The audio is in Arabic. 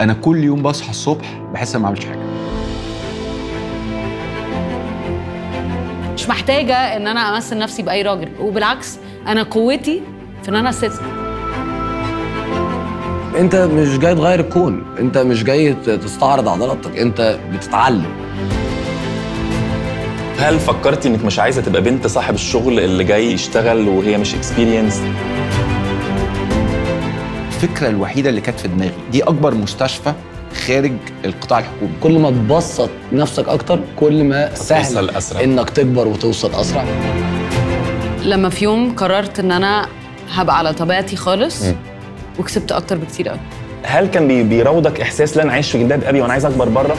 أنا كل يوم بصحى الصبح بحس أنا ما عملتش حاجة. مش محتاجة إن أنا أمثل نفسي بأي راجل وبالعكس أنا قوتي في إن أنا ست أنت مش جاي تغير الكون أنت مش جاي تستعرض عضلاتك أنت بتتعلم. هل فكرتي إنك مش عايزة تبقى بنت صاحب الشغل اللي جاي يشتغل وهي مش اكسبيرينس الفكرة الوحيدة اللي كانت في دماغي. دي أكبر مستشفى خارج القطاع الحكومي. كل ما تبسط نفسك أكتر كل ما سهل أسرع. إنك تكبر وتوصل أسرع. لما في يوم قررت إن أنا هبقى على طبيعتي خالص مم. وكسبت أكتر بكتير قوي هل كان بي- بيراودك إحساس لا أنا عايش في جلباب أبي وأنا عايز أكبر بره؟